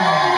아...